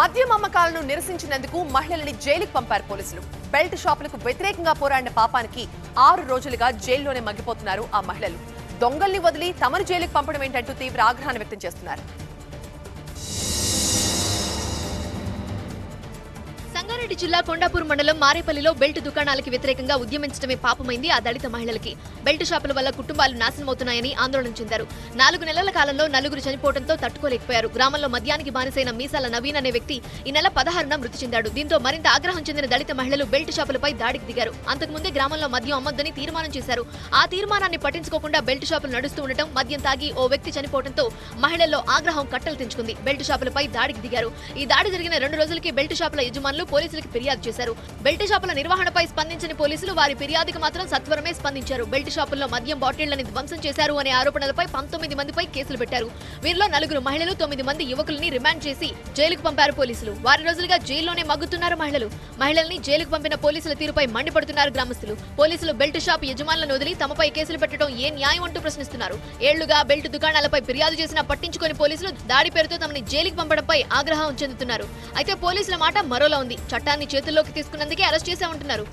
మద్యం అమ్మకాలను నిరసించినందుకు మహిళలని జైలుకు పంపారు పోలీసులు. బెల్ట్ షాపులకు వ్యతిరేకంగా పోరాడిన పాపానికి ఆరు రోజులుగా జైల్లోనే మగ్గిపోతున్నారు ఆ మహిళలు. దొంగల్ని వదిలి తమను జైలుకు పంపడం ఏంటంటూ తీవ్ర ఆగ్రహాన్ని వ్యక్తం చేస్తున్నారు. సంగారెడ్డి జిల్లా కొండాపూర్ మండలం మారేపల్లిలో బెల్ట్ దుకాణాలకి వ్యతిరేకంగా ఉద్యమించడమే పాపమైంది ఆ దళిత మహిళలకి. బెల్ట్ షాపుల వల్ల కుటుంబాలు నాశనమవుతున్నాయని ఆందోళన చెందారు. నాలుగు నెలల కాలంలో నలుగురు చనిపోవడంతో తట్టుకోలేకపోయారు. గ్రామంలో మద్యానికి బానిసైన మీసాల నవీన్ అనే వ్యక్తి ఈ నెల పదహారున మృతి చెందాడు. దీంతో మరింత ఆగ్రహం చెందిన దళిత మహిళలు బెల్ట్ షాపులపై దాడికి దిగారు. అంతకుముందే గ్రామంలో మద్యం అమ్మొద్దని తీర్మానం చేశారు. ఆ తీర్మానాన్ని పట్టించుకోకుండా బెల్ట్ షాపులు నడుస్తూ ఉండటం మద్యం తాగి ఓ వ్యక్తి చనిపోవడంతో మహిళల్లో ఆగ్రహం కట్టలు తెంచుకుంది. బెల్ట్ షాపులపై దాడికి దిగారు. ఈ దాడి జరిగిన రెండు రోజులకి బెల్ట్ షాపుల యజమానులు పోలీసులకు ఫిర్యాదు చేశారు. బెల్ట్ షాపుల నిర్వహణపై స్పందించిన పోలీసులు వారి ఫిర్యాదుకు మాత్రం సత్వరమే స్పందించారు. బెల్ట్ షాపుల్లో మద్యం బాటిళ్ళని ధ్వంసం చేశారు అనే ఆరోపణలపై పంతొమ్మిది మందిపై కేసులు పెట్టారు. వీరిలో నలుగురు మహిళలు తొమ్మిది మంది యువకుల్ని రిమాండ్ చేసి జైలుకు పంపారు పోలీసులు. వారి రోజులుగా జైల్లోనే మగ్గుతున్నారు మహిళలు. మహిళల్ని జైలుకు పంపిన పోలీసుల తీరుపై మండిపడుతున్నారు గ్రామస్తులు. పోలీసులు బెల్ట్ షాప్ యజమానులను వదిలి తమపై కేసులు పెట్టడం ఏ న్యాయం అంటూ ప్రశ్నిస్తున్నారు. ఏళ్ళుగా బెల్ట్ దుకాణాలపై ఫిర్యాదు చేసినా పట్టించుకొని పోలీసులు దాడి పేరుతో తమని జైలుకు పంపడంపై ఆగ్రహం చెందుతున్నారు. అయితే పోలీసుల మాట మరోలా ఉంది. చట్టాన్ని చేతుల్లోకి తీసుకున్నందుకే అరెస్ట్ చేశామంటున్నారు.